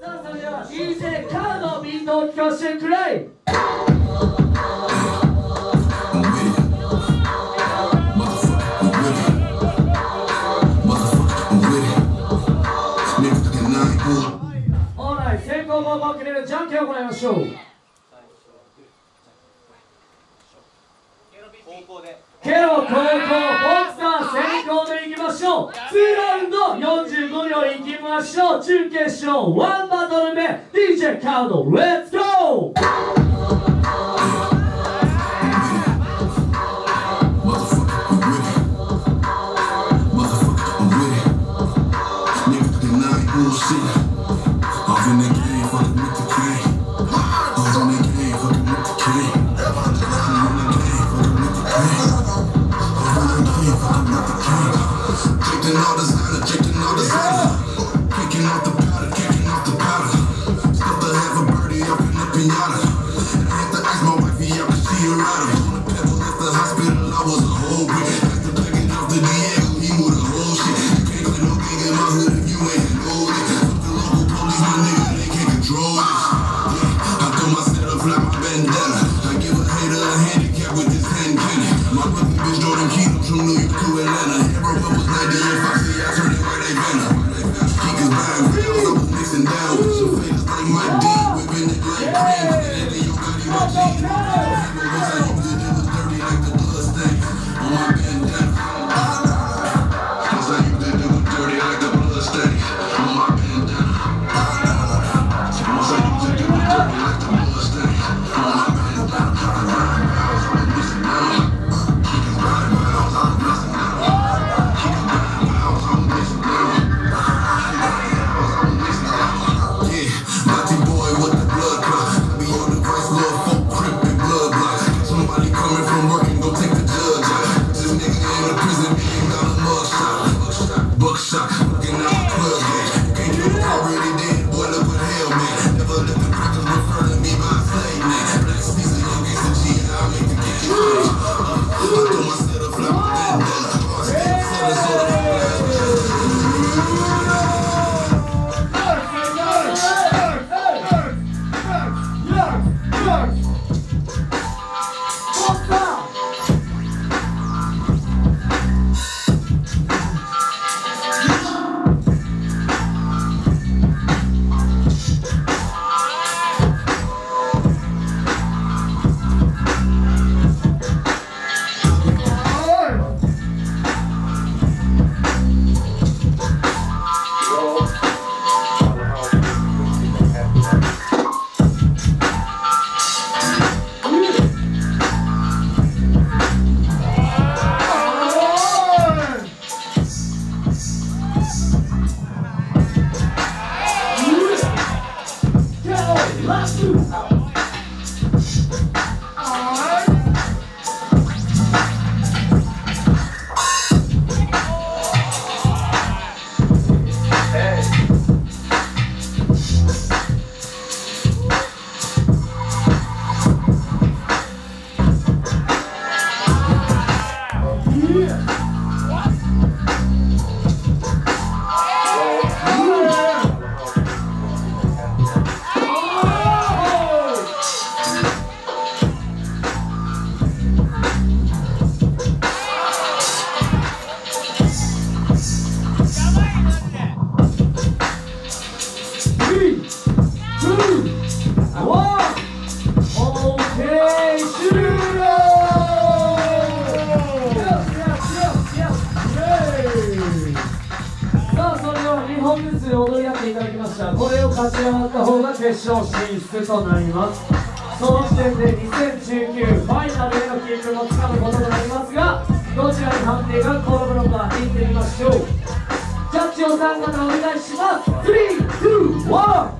さあそれでは DJ カードビートを聞かせてくれオーライ先行後攻決めるじゃんけんを行いましょう。ケロ高校ボクサー先行でいきましょう。2ラウンド45秒いきましょう。準決勝ワンバトル目 DJ カードレッツゴー。Kicking pinata. I had to ask my wifey out cause she a rider. On the pebble at the hospital, I was a whole brick. Had to off the Diego, he moved the whole shit. You can't play no game in my hood if you ain't know it. Fuck the local police, my nigga, they can't control this. Yeah, I throw my setup, fly my bandana. I give a hater a handicap with this hand cannon. My brother bitch Jordan coming from work and go take the judge out. This nigga in the prison, million dollar mug shot. Buckshot, looking out the plug gauge. Can't do it already dead, boy, look what hell man. Never let the crackers refer to me by a slave name. Black Caesar, young gangsta G, I make the game. Uh, I throw my setup, flap my bandana. Uh, Southern soda, Three, 日本ずつ踊り合っていただきました。これを勝ち上がった方が決勝進出となります。その時点で2019ファイナルへの切符もつかむこととなりますがどちらに判定が転ぶのか見てみましょう。ジャッジをお三方お願いします。3、2、1